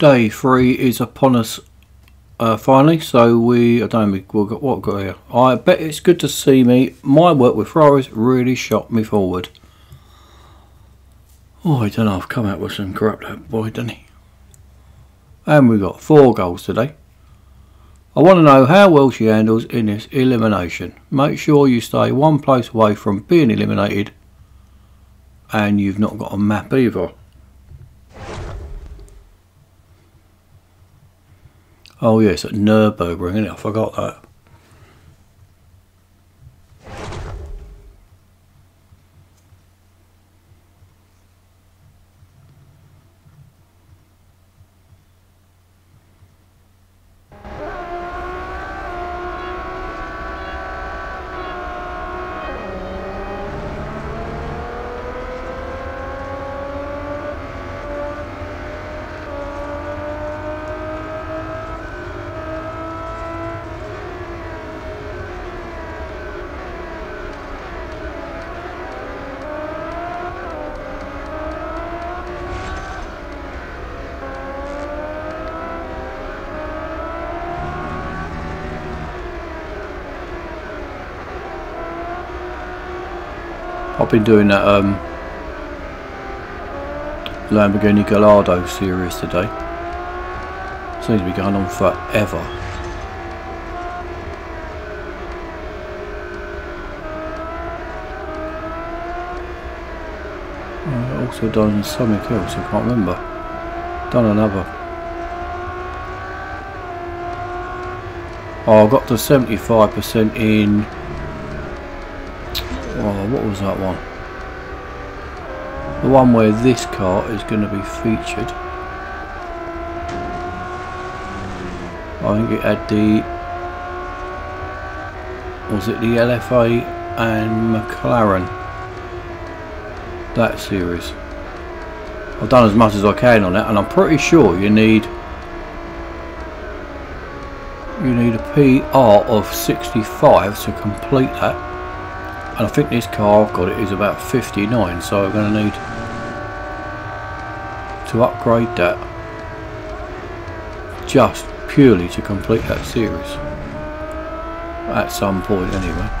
Day three is upon us uh, finally, so we, I don't know we've got, what got here. I bet it's good to see me. My work with Ferraris really shot me forward. Oh, I don't know, I've come out with some that boy, didn't he? And we got four goals today. I want to know how well she handles in this elimination. Make sure you stay one place away from being eliminated and you've not got a map either. Oh yes, at it? I forgot that. I've been doing that um, Lamborghini Gallardo series today. Seems to be going on forever. I've also done something else, I can't remember. Done another. Oh, I got to 75% in Oh, what was that one? The one where this car is going to be featured. I think it had the... Was it the LFA and McLaren? That series. I've done as much as I can on it and I'm pretty sure you need you need a PR of 65 to complete that and I think this car I've got it is about 59 so I'm going to need to upgrade that just purely to complete that series at some point anyway